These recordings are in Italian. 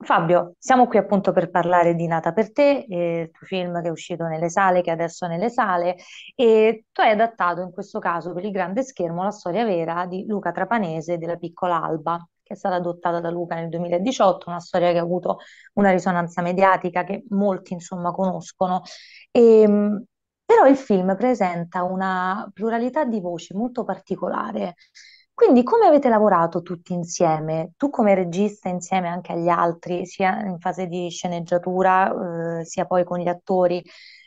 Fabio, siamo qui appunto per parlare di Nata per te, eh, il tuo film che è uscito nelle sale, che adesso è nelle sale, e tu hai adattato in questo caso per il grande schermo la storia vera di Luca Trapanese e della piccola Alba, che è stata adottata da Luca nel 2018, una storia che ha avuto una risonanza mediatica che molti insomma conoscono. E, però il film presenta una pluralità di voci molto particolare. Quindi come avete lavorato tutti insieme? Tu come regista insieme anche agli altri, sia in fase di sceneggiatura, eh, sia poi con gli attori,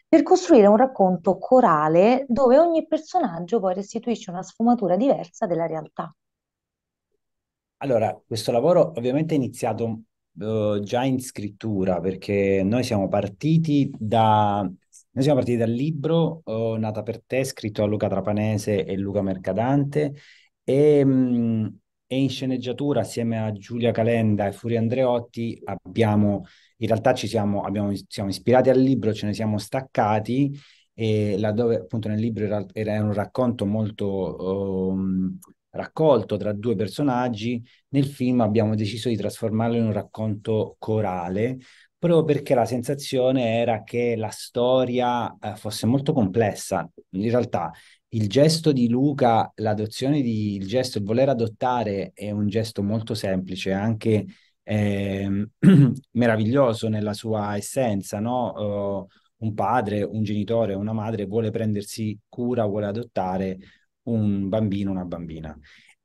per costruire un racconto corale dove ogni personaggio poi restituisce una sfumatura diversa della realtà. Allora, questo lavoro ovviamente è iniziato eh, già in scrittura perché noi siamo partiti da... Noi siamo partiti dal libro eh, Nata per te, scritto da Luca Trapanese e Luca Mercadante, e, mh, e in sceneggiatura assieme a Giulia Calenda e Furia Andreotti abbiamo, in realtà ci siamo, abbiamo, siamo ispirati al libro, ce ne siamo staccati e laddove appunto nel libro era, era un racconto molto um, raccolto tra due personaggi, nel film abbiamo deciso di trasformarlo in un racconto corale, proprio perché la sensazione era che la storia eh, fosse molto complessa. In realtà il gesto di Luca, l'adozione di, il gesto, il voler adottare è un gesto molto semplice, anche eh, meraviglioso nella sua essenza, no? Uh, un padre, un genitore, una madre vuole prendersi cura, vuole adottare un bambino, una bambina.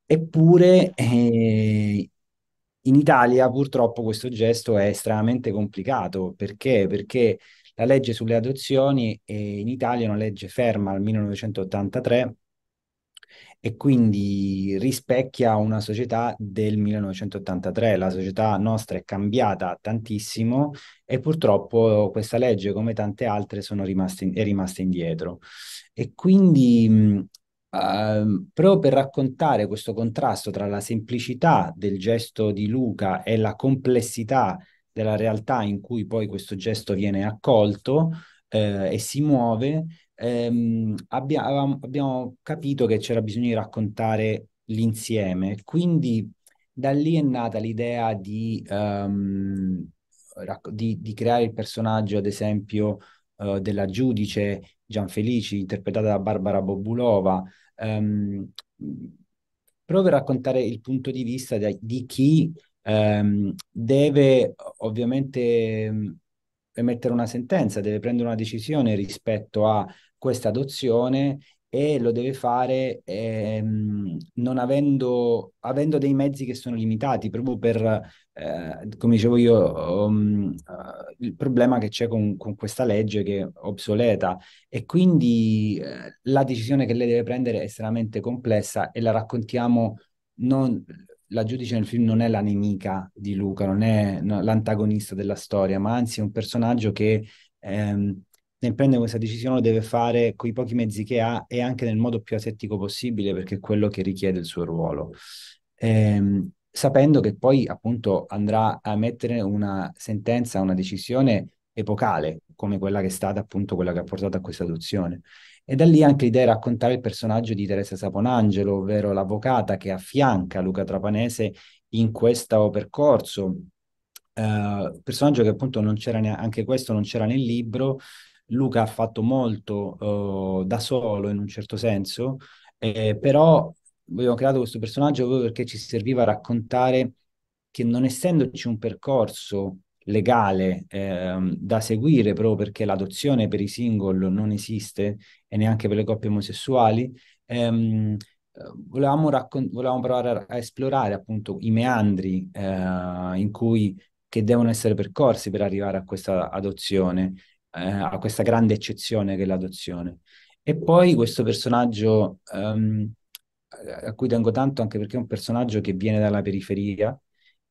Eppure eh, in Italia purtroppo questo gesto è estremamente complicato. Perché? Perché la legge sulle adozioni è in Italia una legge ferma al 1983 e quindi rispecchia una società del 1983. La società nostra è cambiata tantissimo e purtroppo questa legge, come tante altre, rimaste, è rimasta indietro. E quindi mh, Uh, proprio per raccontare questo contrasto tra la semplicità del gesto di Luca e la complessità della realtà in cui poi questo gesto viene accolto eh, e si muove, ehm, abbia- abbiamo capito che c'era bisogno di raccontare l'insieme. Quindi da lì è nata l'idea di, um, di, di creare il personaggio, ad esempio, uh, della giudice Gianfelici, interpretata da Barbara Bobulova, um, proprio per raccontare il punto di vista di, di chi ehm, deve ovviamente ehm, emettere una sentenza, deve prendere una decisione rispetto a questa adozione e lo deve fare ehm, non avendo, avendo, dei mezzi che sono limitati, proprio per, eh, come dicevo io, um, uh, il problema che c'è con, con, questa legge che è obsoleta. E quindi eh, la decisione che lei deve prendere è estremamente complessa e la raccontiamo non la giudice nel film non è la nemica di Luca, non è l'antagonista della storia, ma anzi è un personaggio che ehm, nel prendere questa decisione lo deve fare con i pochi mezzi che ha e anche nel modo più asettico possibile perché è quello che richiede il suo ruolo. Ehm, sapendo che poi appunto andrà a mettere una sentenza, una decisione epocale, come quella che è stata appunto quella che ha portato a questa adozione. E da lì anche l'idea di raccontare il personaggio di Teresa Saponangelo, ovvero l'avvocata che affianca Luca Trapanese in questo percorso. Uh, personaggio che appunto non c'era neanche, anche questo non c'era nel libro. Luca ha fatto molto uh, da solo in un certo senso, eh, però abbiamo creato questo personaggio proprio perché ci serviva a raccontare che non essendoci un percorso legale eh, da seguire proprio perché l'adozione per i single non esiste e neanche per le coppie omosessuali, ehm, volevamo, raccon- volevamo provare a, a, esplorare appunto i meandri eh, in cui, che devono essere percorsi per arrivare a questa adozione, eh, a questa grande eccezione che è l'adozione. E poi questo personaggio ehm, a cui tengo tanto anche perché è un personaggio che viene dalla periferia,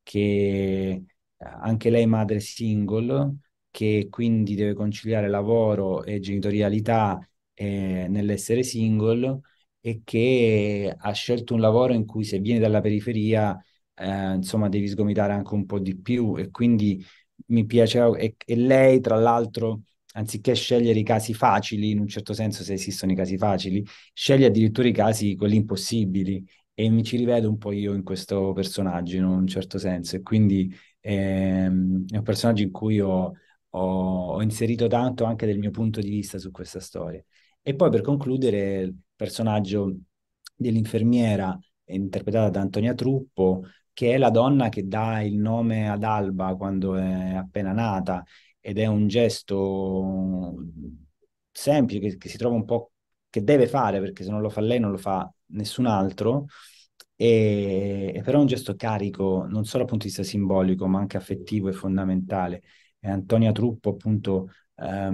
che anche lei madre single, che quindi deve conciliare lavoro e genitorialità eh, nell'essere single e che ha scelto un lavoro in cui se vieni dalla periferia, eh, insomma, devi sgomitare anche un po' di più. E quindi mi piaceva e, e lei, tra l'altro, anziché scegliere i casi facili, in un certo senso se esistono i casi facili, sceglie addirittura i casi, quelli impossibili. E mi ci rivedo un po' io in questo personaggio in un certo senso. E quindi Ehm, è un personaggio in cui ho, ho- ho inserito tanto anche del mio punto di vista su questa storia. E poi per concludere, il personaggio dell'infermiera interpretata da Antonia Truppo, che è la donna che dà il nome ad Alba quando è appena nata ed è un gesto semplice che, che si trova un po' che deve fare perché se non lo fa lei non lo fa nessun altro. E, però è un gesto carico non solo dal punto di vista simbolico ma anche affettivo e fondamentale. E Antonia Truppo appunto eh,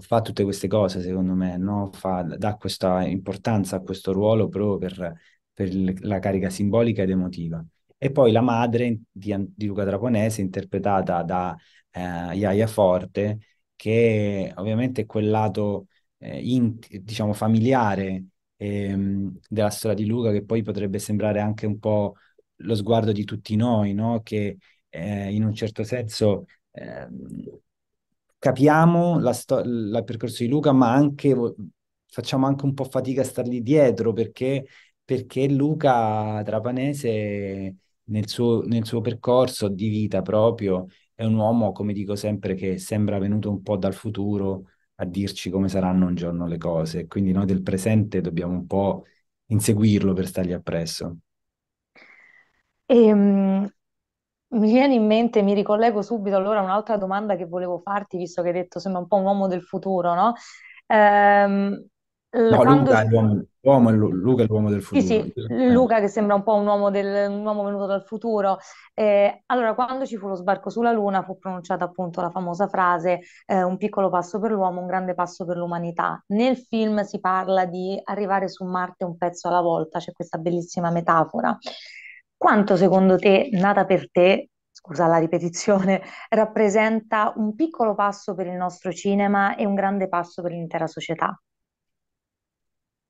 fa tutte queste cose secondo me, no? Fa, dà questa importanza a questo ruolo proprio per, per la carica simbolica ed emotiva. E poi la madre di, di Luca Traponese, interpretata da eh, Yaya Forte, che ovviamente è quel lato eh, in, diciamo familiare ehm, della storia di Luca, che poi potrebbe sembrare anche un po' lo sguardo di tutti noi, no? Che eh, in un certo senso ehm, capiamo la sto- il percorso di Luca, ma anche facciamo anche un po' fatica a stargli dietro perché, perché Luca Trapanese nel suo, nel suo percorso di vita proprio è un uomo, come dico sempre, che sembra venuto un po' dal futuro a dirci come saranno un giorno le cose. Quindi noi del presente dobbiamo un po' inseguirlo per stargli appresso. E, mm, mi viene in mente, mi ricollego subito allora a un'altra domanda che volevo farti, visto che hai detto sembra un po' un uomo del futuro, no? Ehm, No, quando Luca è l'uomo, l'uomo è Lu- Luca è l'uomo del Sì, futuro. sì, Luca che sembra un po' un uomo, del- un uomo venuto dal futuro. Eh, allora, quando ci fu lo sbarco sulla Luna, fu pronunciata appunto la famosa frase, eh, un piccolo passo per l'uomo, un grande passo per l'umanità. Nel film si parla di arrivare su Marte un pezzo alla volta, c'è questa bellissima metafora. Quanto secondo te, nata per te, scusa la ripetizione, rappresenta un piccolo passo per il nostro cinema e un grande passo per l'intera società?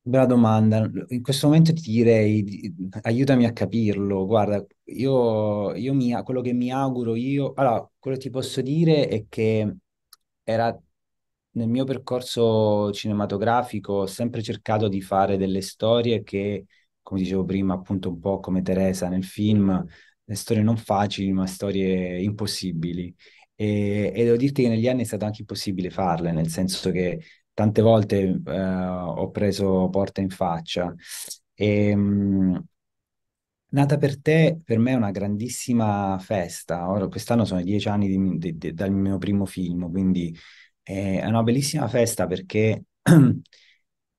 Bella domanda. In questo momento ti direi, di- aiutami a capirlo. Guarda, io, io mi, quello che mi auguro io, allora, quello che ti posso dire è che era nel mio percorso cinematografico, ho sempre cercato di fare delle storie che, come dicevo prima, appunto un po' come Teresa nel film, le storie non facili, ma storie impossibili. E, e devo dirti che negli anni è stato anche impossibile farle, nel senso che tante volte eh, ho preso porta in faccia. E, mh, Nata per te, per me è una grandissima festa. Ora, quest'anno sono dieci anni di- di- di- dal mio primo film, quindi è una bellissima festa perché,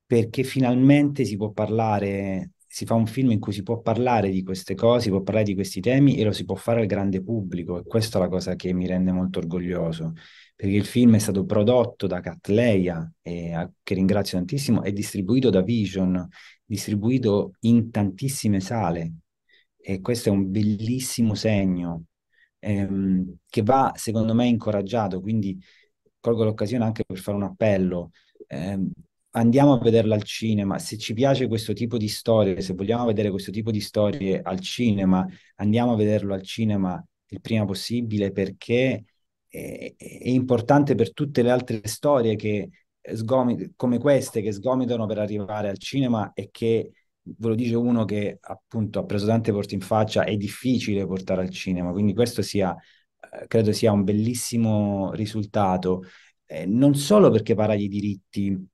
perché finalmente si può parlare, si fa un film in cui si può parlare di queste cose, si può parlare di questi temi e lo si può fare al grande pubblico. E questa è la cosa che mi rende molto orgoglioso perché il film è stato prodotto da Catleya, e, a- che ringrazio tantissimo, e distribuito da Vision, distribuito in tantissime sale. E questo è un bellissimo segno ehm, che va, secondo me, incoraggiato. Quindi colgo l'occasione anche per fare un appello. Ehm, andiamo a vederlo al cinema. Se ci piace questo tipo di storie, se vogliamo vedere questo tipo di storie al cinema, andiamo a vederlo al cinema il prima possibile perché è, importante per tutte le altre storie che sgomi- come queste che sgomitano per arrivare al cinema e che ve lo dice uno che appunto ha preso tante porte in faccia, è difficile portare al cinema, quindi questo sia, eh, credo sia un bellissimo risultato, eh, non solo perché parla di diritti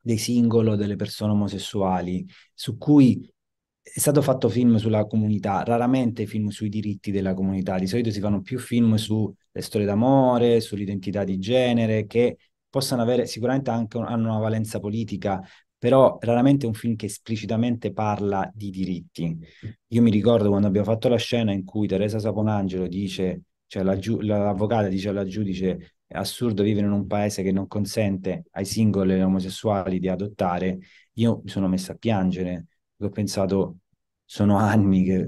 dei singolo, delle persone omosessuali, su cui è stato fatto film sulla comunità, raramente film sui diritti della comunità, di solito si fanno più film sulle storie d'amore, sull'identità di genere, che possano avere sicuramente anche un- hanno una valenza politica, però raramente un film che esplicitamente parla di diritti. Io mi ricordo quando abbiamo fatto la scena in cui Teresa Saponangelo dice, cioè la giu- l'avvocata dice alla giudice è assurdo vivere in un paese che non consente ai singoli omosessuali di adottare, io mi sono messa a piangere, ho pensato, sono anni che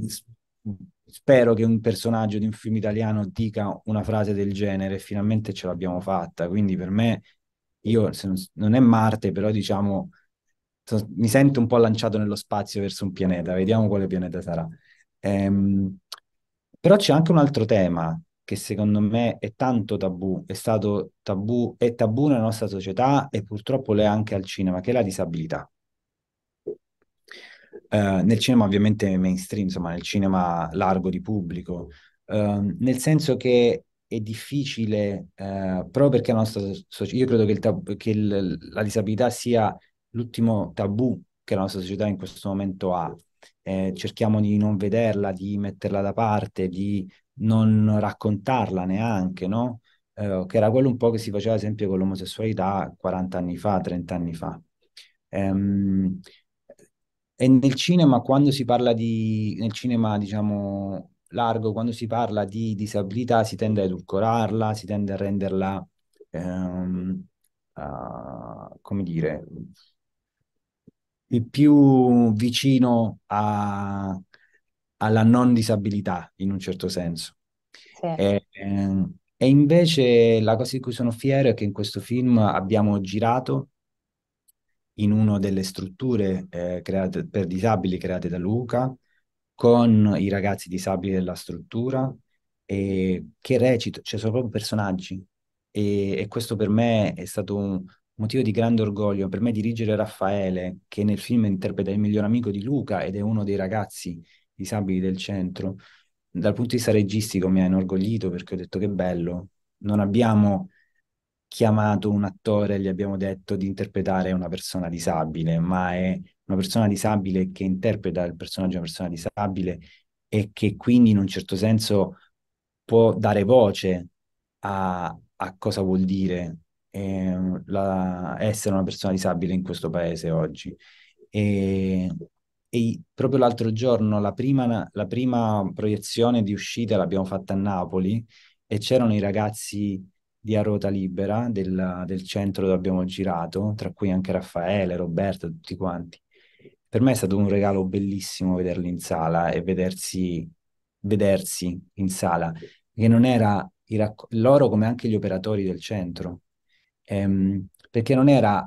spero che un personaggio di un film italiano dica una frase del genere e finalmente ce l'abbiamo fatta, quindi per me, io, non è Marte, però diciamo so- mi sento un po' lanciato nello spazio verso un pianeta, vediamo quale pianeta sarà. Ehm, però c'è anche un altro tema che secondo me è tanto tabù, è stato tabù, è tabù nella nostra società e purtroppo lo è anche al cinema, che è la disabilità. Eh, nel cinema ovviamente mainstream, insomma, nel cinema largo di pubblico, ehm, nel senso che è difficile, eh, proprio perché la nostra società, io credo che, il tab- che il- la disabilità sia l'ultimo tabù che la nostra società in questo momento ha. Eh, cerchiamo di non vederla, di metterla da parte, di non raccontarla neanche, no? Eh, che era quello un po' che si faceva, ad esempio, con l'omosessualità 40 anni fa, 30 anni fa. Ehm, e nel cinema, quando si parla di, nel cinema, diciamo, largo, quando si parla di disabilità, si tende a edulcorarla, si tende a renderla, ehm, uh, come dire, il più vicino a, alla non disabilità, in un certo senso. Sì. E, ehm, e invece la cosa di cui sono fiero è che in questo film abbiamo girato in una delle strutture eh, create per disabili create da Luca, con i ragazzi disabili della struttura, e che recito, cioè sono proprio personaggi. E, e questo per me è stato un motivo di grande orgoglio. Per me dirigere Raffaele, che nel film interpreta il miglior amico di Luca ed è uno dei ragazzi disabili del centro, dal punto di vista registico mi ha inorgoglito perché ho detto che bello, non abbiamo chiamato un attore gli abbiamo detto di interpretare una persona disabile, ma è una persona disabile che interpreta il personaggio di una persona disabile e che quindi in un certo senso può dare voce a, a cosa vuol dire eh, la, essere una persona disabile in questo paese oggi. E, e proprio l'altro giorno, la prima, la prima proiezione di uscita l'abbiamo fatta a Napoli e c'erano i ragazzi di A Ruota Libera, del, del centro dove abbiamo girato, tra cui anche Raffaele, Roberto, tutti quanti. Per me è stato un regalo bellissimo vederli in sala e vedersi, vedersi in sala, che non era racc- loro come anche gli operatori del centro, ehm, perché non era,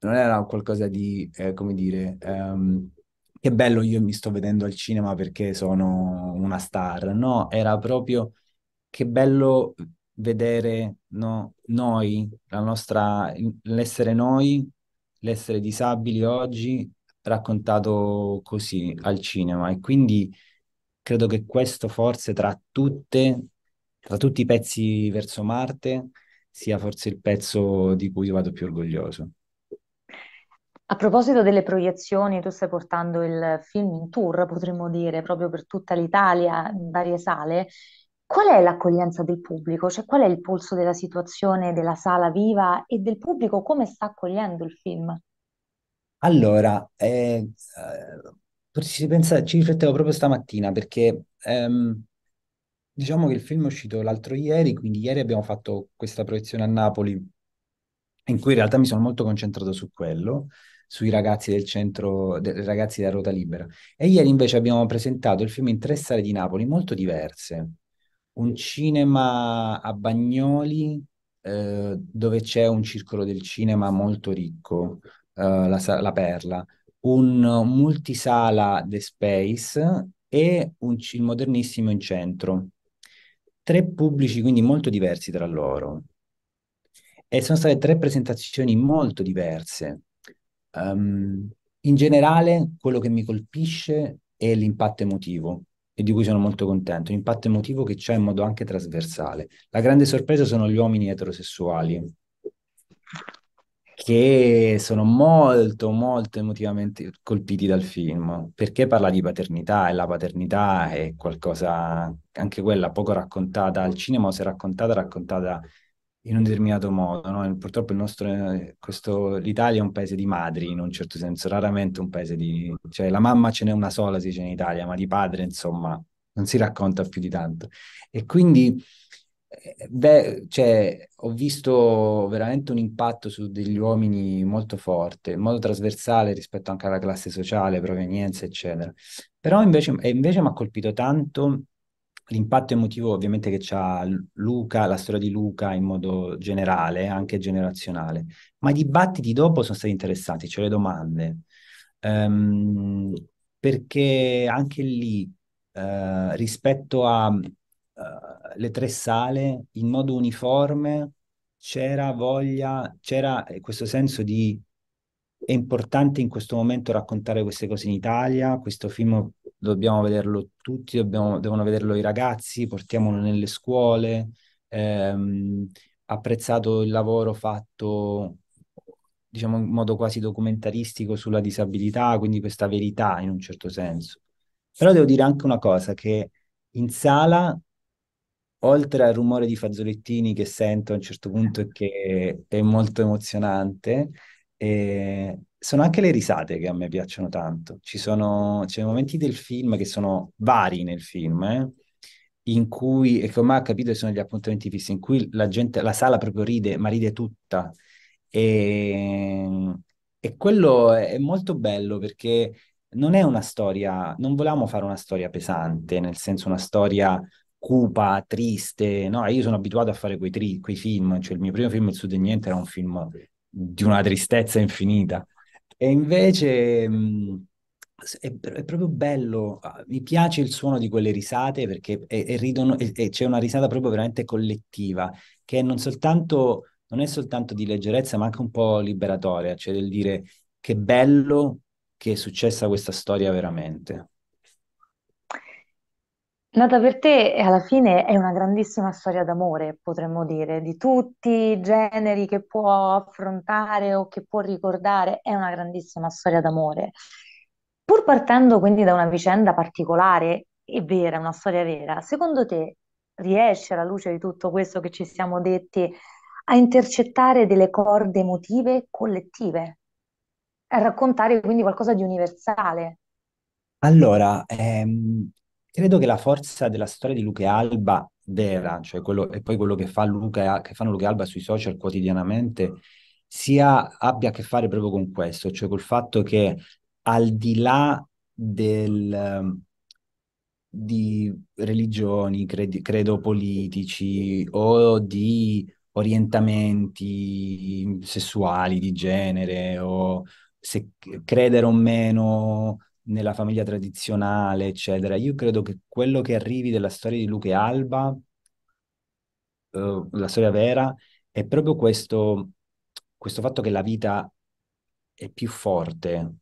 non era qualcosa di, eh, come dire, ehm, che bello io mi sto vedendo al cinema perché sono una star, no, era proprio che bello vedere no, noi, la nostra, l'essere noi, l'essere disabili oggi raccontato così al cinema e quindi credo che questo forse tra tutte, tra tutti i pezzi verso Marte, sia forse il pezzo di cui vado più orgoglioso. A proposito delle proiezioni, tu stai portando il film in tour, potremmo dire, proprio per tutta l'Italia, in varie sale. Qual è l'accoglienza del pubblico? Cioè, qual è il polso della situazione della sala viva e del pubblico come sta accogliendo il film? Allora, eh, eh, ci, pensa, ci riflettevo proprio stamattina perché ehm, diciamo che il film è uscito l'altro ieri, quindi ieri abbiamo fatto questa proiezione a Napoli in cui in realtà mi sono molto concentrato su quello, sui ragazzi del centro, dei ragazzi della Ruota Libera. E ieri invece abbiamo presentato il film in tre sale di Napoli molto diverse un cinema a Bagnoli eh, dove c'è un circolo del cinema molto ricco, eh, la, la, Perla, un multisala The Space e un, il modernissimo in centro. Tre pubblici quindi molto diversi tra loro. E sono state tre presentazioni molto diverse. Um, in generale, quello che mi colpisce è l'impatto emotivo e di cui sono molto contento, un impatto emotivo che c'è in modo anche trasversale. La grande sorpresa sono gli uomini eterosessuali, che sono molto, molto emotivamente colpiti dal film, perché parla di paternità e la paternità è qualcosa, anche quella poco raccontata al cinema, se raccontata, raccontata in un determinato modo. No? Purtroppo nostro, questo, l'Italia è un paese di madri, in un certo senso, raramente un paese di... cioè la mamma ce n'è una sola, si dice in Italia, ma di padre, insomma, non si racconta più di tanto. E quindi... Eh, beh, cioè, ho visto veramente un impatto su degli uomini molto forte, in modo trasversale rispetto anche alla classe sociale, provenienza, eccetera. Però invece, invece mi ha colpito tanto l'impatto emotivo ovviamente che ha Luca, la storia di Luca in modo generale, anche generazionale, ma i dibattiti dopo sono stati interessanti, cioè le domande, um, perché anche lì uh, rispetto alle uh, tre sale, in modo uniforme c'era voglia, c'era questo senso di è importante in questo momento raccontare queste cose in Italia, questo film dobbiamo vederlo tutti, dobbiamo- devono vederlo i ragazzi, portiamolo nelle scuole. Ehm, apprezzato il lavoro fatto, diciamo, in modo quasi documentaristico sulla disabilità, quindi questa verità in un certo senso. Però devo dire anche una cosa, che in sala oltre al rumore di fazzolettini che sento a un certo punto e che è molto emozionante, eh, sono anche le risate che a me piacciono tanto. Ci sono, ci sono momenti del film che sono vari nel film, eh, in cui, e come ha capito sono gli appuntamenti fissi, in cui la gente, la sala proprio ride, ma ride tutta. E, e quello è molto bello perché non è una storia, non volevamo fare una storia pesante, nel senso una storia cupa, triste, no? Io sono abituato a fare quei, tri- quei film, cioè il mio primo film, Il Sud e Niente, era un film di una tristezza infinita. E invece mh, è, è proprio bello, ah, mi piace il suono di quelle risate perché e, e ridono, c'è una risata proprio veramente collettiva, che non soltanto, non è soltanto di leggerezza, ma anche un po' liberatoria, cioè del dire che bello che è successa questa storia veramente. Nata per te, alla fine è una grandissima storia d'amore, potremmo dire, di tutti i generi che può affrontare o che può ricordare, è una grandissima storia d'amore. Pur partendo quindi da una vicenda particolare e vera, una storia vera, secondo te riesce alla luce di tutto questo che ci siamo detti a intercettare delle corde emotive collettive, a raccontare quindi qualcosa di universale? Allora, ehm, credo che la forza della storia di Luca Alba vera, cioè quello, e poi quello che fa Luca, che fanno Luca Alba sui social quotidianamente, sia, abbia a che fare proprio con questo, cioè col fatto che al di là del, di religioni, credi- credo politici o di orientamenti sessuali, di genere, o se credere o meno nella famiglia tradizionale, eccetera. Io credo che quello che arrivi della storia di Luca e Alba, eh, la storia vera, è proprio questo, questo fatto che la vita è più forte,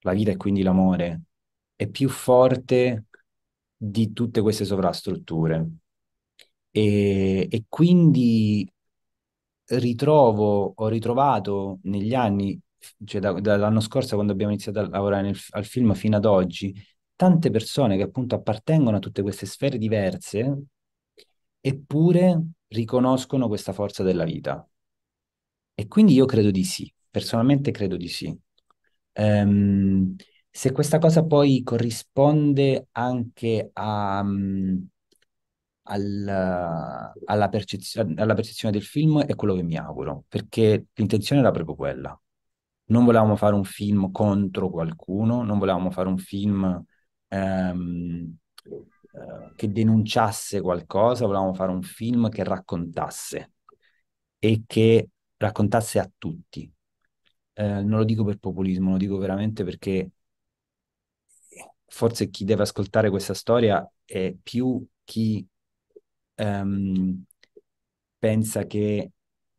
la vita e quindi l'amore, è più forte di tutte queste sovrastrutture. E, e quindi ritrovo, ho ritrovato negli anni, cioè da- dall'anno scorso quando abbiamo iniziato a lavorare nel- al film fino ad oggi, tante persone che appunto appartengono a tutte queste sfere diverse, eppure riconoscono questa forza della vita. E quindi io credo di sì, personalmente credo di sì. Ehm, se questa cosa poi corrisponde anche a, mm, al- alla percezio- alla percezione del film, è quello che mi auguro, perché l'intenzione era proprio quella. Non volevamo fare un film contro qualcuno, non volevamo fare un film ehm, eh, che denunciasse qualcosa, volevamo fare un film che raccontasse e che raccontasse a tutti. Eh, non lo dico per populismo, lo dico veramente perché forse chi deve ascoltare questa storia è più chi ehm, pensa che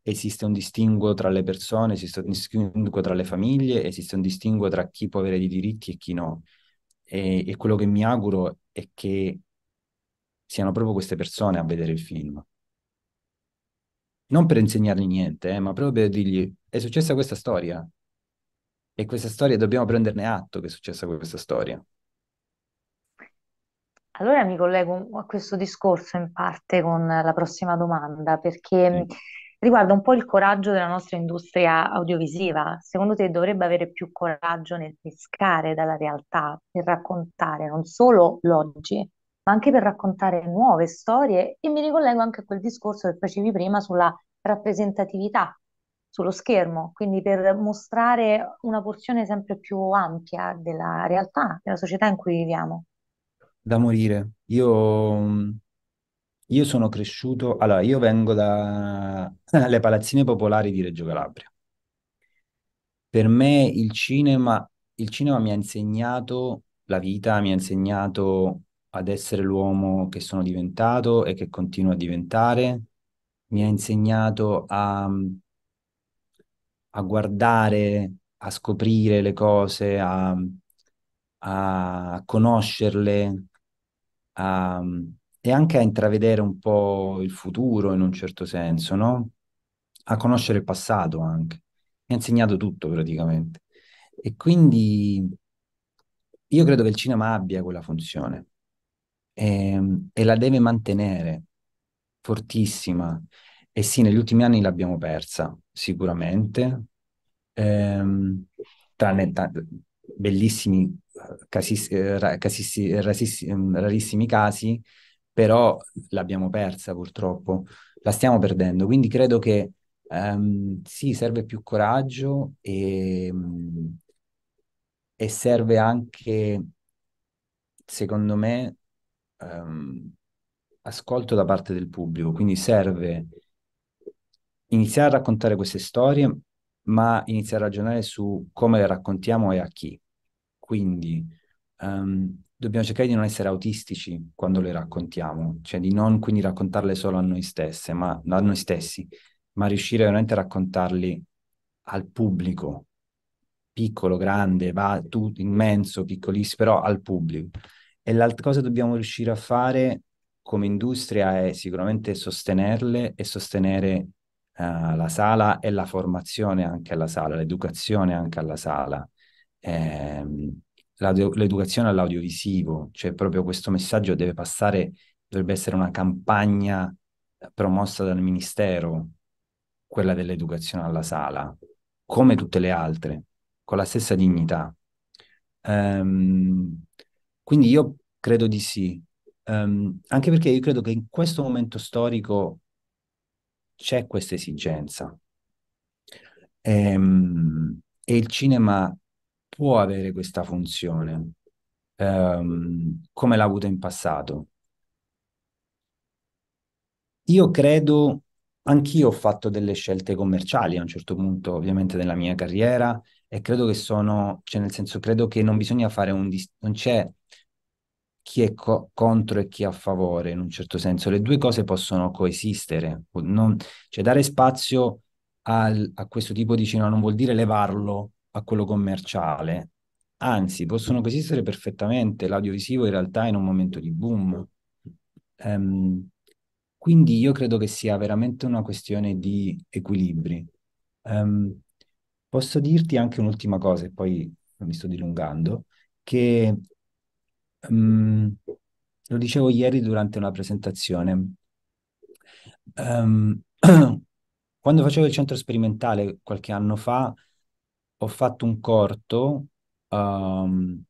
esiste un distinguo tra le persone, esiste un distinguo tra le famiglie, esiste un distinguo tra chi può avere dei diritti e chi no. E, e quello che mi auguro è che siano proprio queste persone a vedere il film. Non per insegnargli niente, eh, ma proprio per dirgli è successa questa storia e questa storia dobbiamo prenderne atto che è successa questa storia. Allora mi collego a questo discorso in parte con la prossima domanda, perché Sì. Riguarda un po' il coraggio della nostra industria audiovisiva. Secondo te dovrebbe avere più coraggio nel pescare dalla realtà, per raccontare non solo l'oggi, ma anche per raccontare nuove storie? E mi ricollego anche a quel discorso che facevi prima sulla rappresentatività sullo schermo, quindi per mostrare una porzione sempre più ampia della realtà, della società in cui viviamo. Da morire. Io, io sono cresciuto, allora io vengo dalle palazzine popolari di Reggio Calabria. Per me il cinema, il cinema mi ha insegnato la vita, mi ha insegnato ad essere l'uomo che sono diventato e che continuo a diventare, mi ha insegnato a, a guardare, a scoprire le cose, a, a conoscerle a- e anche a intravedere un po' il futuro in un certo senso, no? A conoscere il passato anche. Mi ha insegnato tutto praticamente. E quindi io credo che il cinema abbia quella funzione e, e la deve mantenere fortissima. E sì, negli ultimi anni l'abbiamo persa, sicuramente, Ehm, tranne ta- bellissimi, eh, casis- eh, rasissi- ehm, rarissimi casi, però l'abbiamo persa purtroppo, la stiamo perdendo. Quindi credo che ehm, sì, serve più coraggio e, e serve anche, secondo me, ehm, ascolto da parte del pubblico. Quindi serve iniziare a raccontare queste storie, ma iniziare a ragionare su come le raccontiamo e a chi. Quindi ehm, dobbiamo cercare di non essere autistici quando le raccontiamo, cioè di non quindi raccontarle solo a noi stesse, ma a noi stessi, ma riuscire veramente a raccontarli al pubblico, piccolo, grande, va, tu, immenso, piccolissimo, però al pubblico. E l'altra cosa che dobbiamo riuscire a fare come industria è sicuramente sostenerle e sostenere eh, la sala e la formazione anche alla sala, l'educazione anche alla sala, ehm, l'educazione all'audiovisivo, cioè proprio questo messaggio deve passare, dovrebbe essere una campagna eh, promossa dal Ministero, quella dell'educazione alla sala, come tutte le altre, con la stessa dignità. Ehm, quindi io credo di sì, Ehm, anche perché io credo che in questo momento storico c'è questa esigenza. Ehm, e il cinema può avere questa funzione, ehm, come l'ha avuto in passato. Io credo, anch'io ho fatto delle scelte commerciali a un certo punto, ovviamente, nella mia carriera, e credo che sono, cioè nel senso, credo che non bisogna fare un, non c'è chi è co- contro e chi è a favore, in un certo senso. Le due cose possono coesistere, non- cioè dare spazio al- a questo tipo di cinema non vuol dire levarlo a quello commerciale, anzi, possono coesistere perfettamente. L'audiovisivo in realtà è in un momento di boom. Ehm, quindi io credo che sia veramente una questione di equilibri. Ehm, posso dirti anche un'ultima cosa, e poi mi sto dilungando, che ehm, lo dicevo ieri durante una presentazione. Ehm, quando facevo il centro sperimentale qualche anno fa, ho fatto un corto ehm,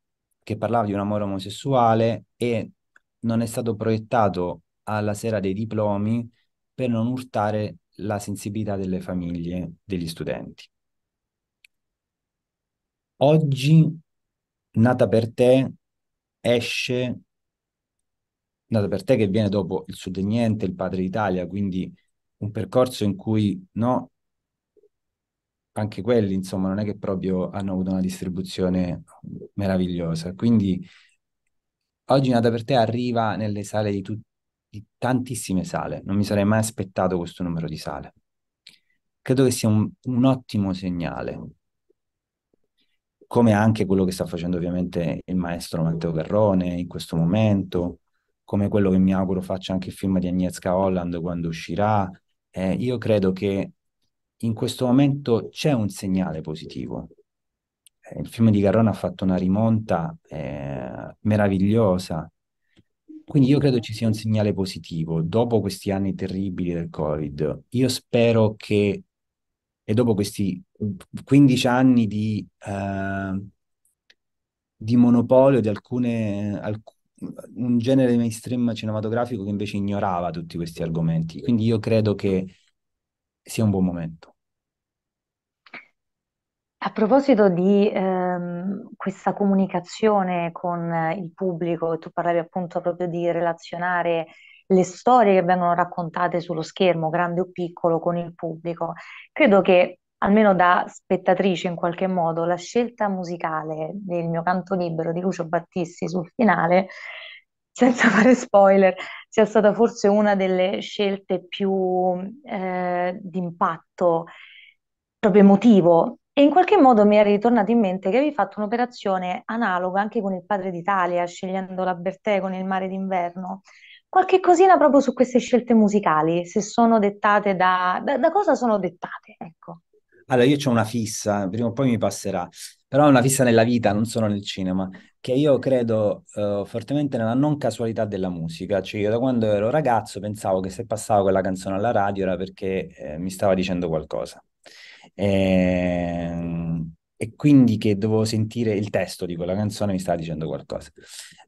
che parlava di un amore omosessuale e non è stato proiettato alla sera dei diplomi per non urtare la sensibilità delle famiglie degli studenti. Oggi, Nata per te esce, Nata per te che viene dopo Il Sud Niente, Il Padre d'Italia, quindi un percorso in cui no, anche quelli, insomma, non è che proprio hanno avuto una distribuzione meravigliosa. Quindi oggi Nata per te arriva nelle sale di, tu- di tantissime sale. Non mi sarei mai aspettato questo numero di sale. Credo che sia un, un ottimo segnale, come anche quello che sta facendo ovviamente il maestro Matteo Garrone in questo momento, come quello che mi auguro faccia anche il film di Agnieszka Holland quando uscirà. Eh, io credo che in questo momento c'è un segnale positivo. Eh, il film di Garrone ha fatto una rimonta eh, meravigliosa. Quindi io credo ci sia un segnale positivo dopo questi anni terribili del Covid. Io spero che, e dopo questi 15 anni di, eh, di monopolio di alcune, alc- un genere mainstream cinematografico che invece ignorava tutti questi argomenti. Quindi io credo che sia un buon momento. A proposito di ehm, questa comunicazione con il pubblico, tu parlavi appunto proprio di relazionare le storie che vengono raccontate sullo schermo, grande o piccolo, con il pubblico. Credo che, almeno da spettatrice in qualche modo, la scelta musicale del mio canto libero di Lucio Battisti sul finale, senza fare spoiler, sia stata forse una delle scelte più eh, di impatto proprio emotivo E in qualche modo mi è ritornato in mente che avevi fatto un'operazione analoga anche con il Padre d'Italia, scegliendo la Bertè con il Mare d'Inverno. Qualche cosina proprio su queste scelte musicali, se sono dettate da, da, da cosa sono dettate, ecco. Allora, io ho una fissa, prima o poi mi passerà, però è una fissa nella vita, non solo nel cinema, che io credo eh, fortemente nella non casualità della musica. Cioè, io da quando ero ragazzo pensavo che se passavo quella canzone alla radio era perché eh, mi stava dicendo qualcosa. E, e quindi che dovevo sentire il testo di quella canzone mi stava dicendo qualcosa.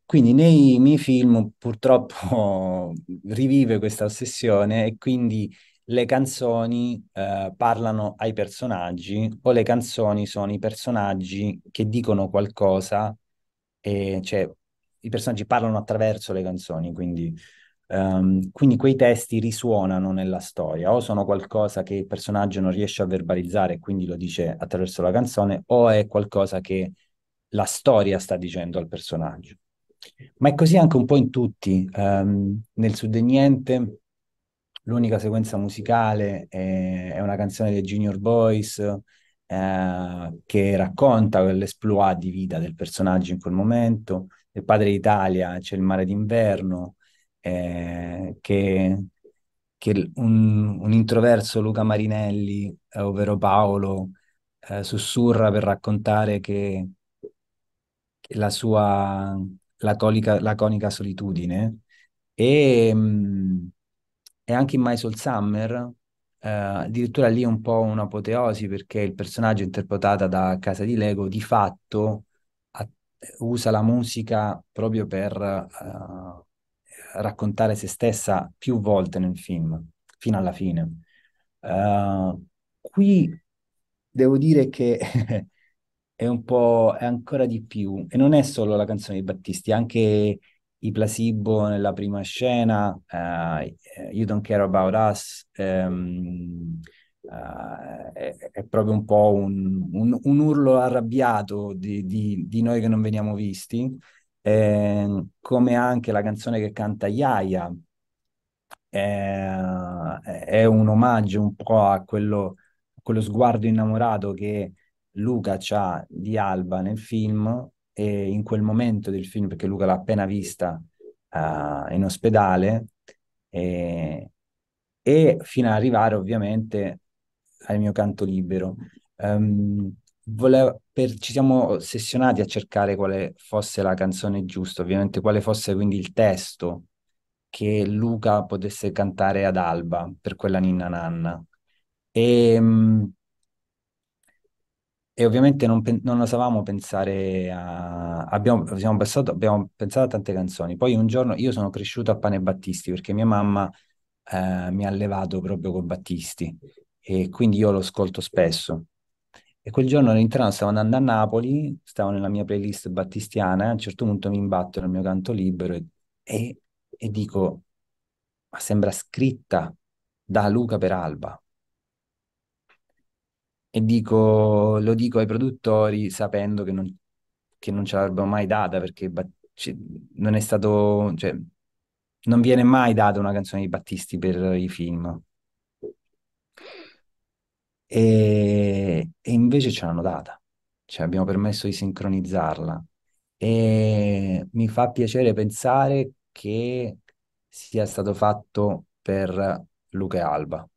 Quindi nei miei film purtroppo rivive questa ossessione e quindi le canzoni eh, parlano ai personaggi o le canzoni sono i personaggi che dicono qualcosa e cioè i personaggi parlano attraverso le canzoni, quindi, um, quindi quei testi risuonano nella storia o sono qualcosa che il personaggio non riesce a verbalizzare e quindi lo dice attraverso la canzone o è qualcosa che la storia sta dicendo al personaggio. Ma è così anche un po' in tutti. Um, nel Sud e Niente l'unica sequenza musicale è, è una canzone dei Junior Boys eh, che racconta l'esploit di vita del personaggio in quel momento. Nel Padre d'Italia c'è il mare d'inverno, eh, che, che un, un, introverso Luca Marinelli, eh, ovvero Paolo, eh, sussurra per raccontare che, che la sua lacolica, laconica solitudine e, mh, mm, e anche in My Soul Summer, eh, addirittura lì è un po' un'apoteosi perché il personaggio interpretata da Casa di Lego di fatto ha, usa la musica proprio per eh, raccontare se stessa più volte nel film, fino alla fine. Uh, qui devo dire che è un po', è ancora di più, e non è solo la canzone di Battisti, anche i placebo nella prima scena, uh, You Don't Care About Us, um, uh, è, è, proprio un po' un, un, un urlo arrabbiato di, di, di, noi che non veniamo visti, eh, come anche la canzone che canta Yaya, è, è un omaggio un po' a quello, a quello sguardo innamorato che Luca ha di Alba nel film e in quel momento del film, perché Luca l'ha appena vista uh, in ospedale, e, e, fino ad arrivare ovviamente al mio canto libero. Um, volevo, per, ci siamo ossessionati a cercare quale fosse la canzone giusta, ovviamente quale fosse quindi il testo che Luca potesse cantare ad Alba per quella ninna nanna. E, um, e ovviamente non, non osavamo pensare a... Abbiamo, abbiamo, pensato, abbiamo pensato a tante canzoni. Poi un giorno io sono cresciuto a Pane Battisti perché mia mamma eh, mi ha allevato proprio con Battisti e quindi io lo ascolto spesso. E quel giorno all'interno stavo andando a Napoli, stavo nella mia playlist battistiana e a un certo punto mi imbatto nel mio canto libero e, e, e dico, ma sembra scritta da Luca per Alba e dico, lo dico ai produttori sapendo che non, che non ce l'avrebbero mai data perché non è stato, cioè, non viene mai data una canzone di Battisti per i film. E, e invece ce l'hanno data, cioè abbiamo permesso di sincronizzarla e mi fa piacere pensare che sia stato fatto per Luca e Alba.